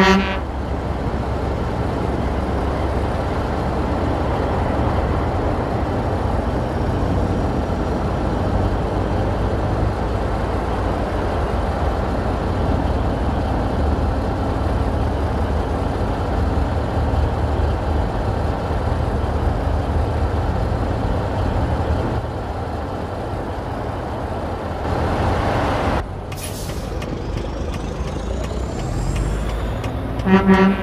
Mm-hmm. Mm-hmm.